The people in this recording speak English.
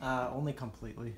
Uh, only completely.